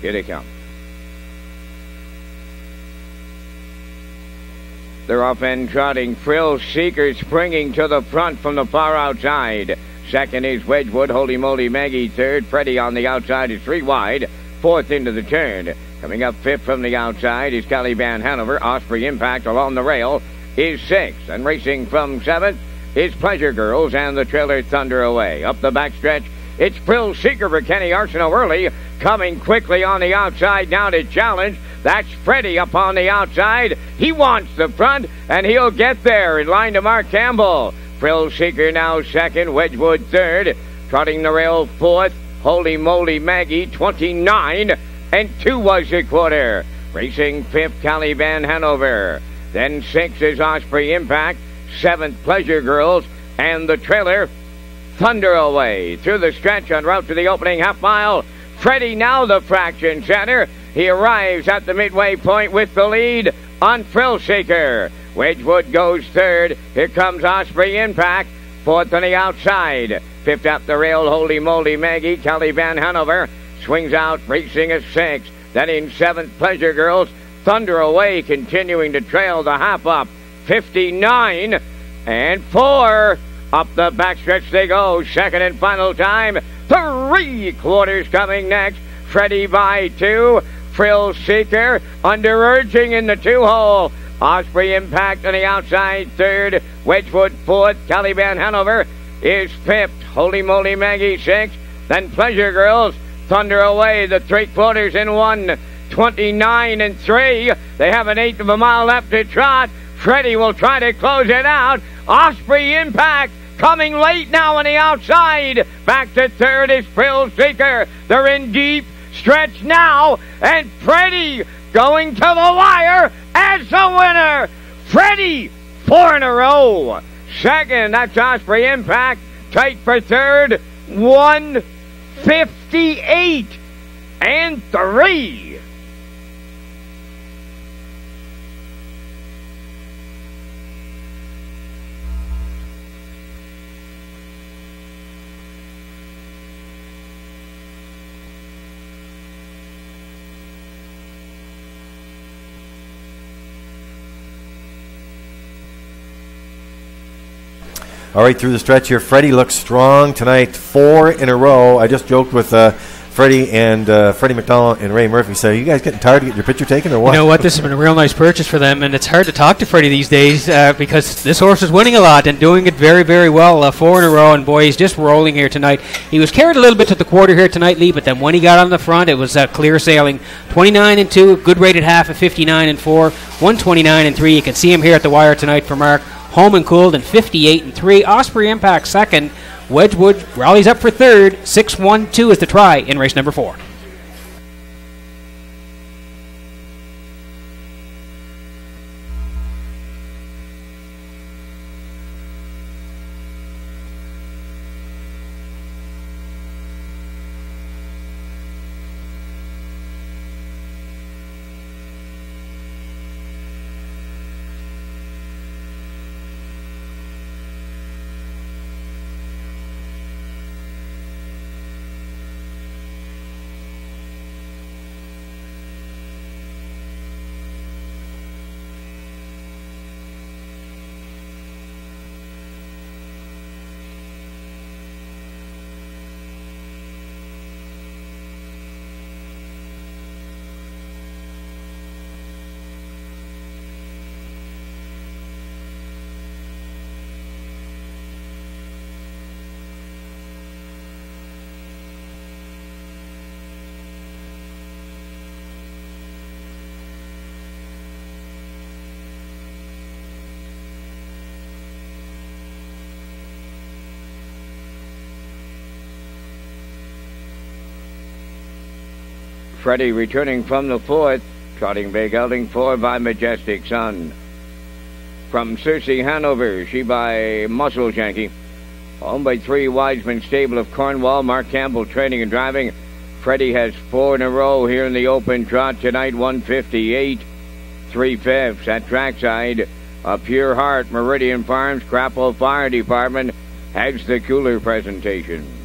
Here they come. They're off and trotting. Frill Seeker springing to the front from the far outside. Second is Wedgwood. Holy moly, Maggie third. Freddie on the outside is three wide. Fourth into the turn. Coming up fifth from the outside is Caliban Hanover. Osprey Impact along the rail is sixth. And racing from seventh is Pleasure Girls and the trailer Thunder Away. Up the backstretch, it's Frill Seeker for Kenny Arsenault early. Coming quickly on the outside now to challenge. That's Freddie up on the outside. He wants the front, and he'll get there in line to Mark Campbell. Frill Seeker now second, Wedgwood third, trotting the rail fourth. Holy moly, Maggie 29 and two was the quarter. Racing fifth, Caliban Hanover. Then sixth is Osprey Impact, seventh Pleasure Girls, and the trailer Thunder Away through the stretch en route to the opening half mile. Freddie now the fraction center. He arrives at the midway point with the lead on Frill Seeker. Wedgwood goes third. Here comes Osprey Impact. Fourth on the outside. Fifth up the rail, Holy Moly Maggie. Kelly Caliban Hanover swings out, racing at six. Then in seventh, Pleasure Girls. Thunder Away continuing to trail the half up. 59 and four. Up the backstretch they go. Second and final time. Three quarters coming next. Freddie by two. Frill Seeker under urging in the two hole. Osprey Impact on the outside third. Wedgwood fourth. Caliban Hanover is fifth. Holy Moly Maggie sixth. Then Pleasure Girls. Thunder away the three quarters in one. 29 and 3. They have an eighth of a mile left to trot. Freddie will try to close it out. Osprey Impact coming late now on the outside. Back to third is Frill Seeker. They're in deep stretch now, and Freddie going to the wire as the winner. Freddie, four in a row. Second, that's Osprey Impact. Tight for third, 158 and three. All right, through the stretch here, Freddie looks strong tonight, four in a row. I just joked with uh, Freddie and uh, Freddie McDonald and Ray Murphy. Say, you guys getting tired of getting your picture taken or what? You know what? This has been a real nice purchase for them, and it's hard to talk to Freddie these days uh, because this horse is winning a lot and doing it very, very well. Uh, four in a row, and boy, he's just rolling here tonight. He was carried a little bit to the quarter here tonight, Lee, but then when he got on the front, it was uh, clear sailing. 29 and 2, good rated half of 59 and 4, 129 and 3. You can see him here at the wire tonight for Mark. Home and cooled and 58 and 3. Osprey Impact second. Wedgwood rallies up for third. 6 1 2 is the try in race number 4. Freddie returning from the fourth, trotting big gelding four by Majestic Son. From Circe Hanover, she by Muscles Yankee. Owned by three Wiseman stable of Cornwall, Mark Campbell training and driving. Freddie has four in a row here in the open trot tonight, 158. Three fifths at trackside. A Pure Heart, Meridian Farms, Crapaud Fire Department has the cooler presentation.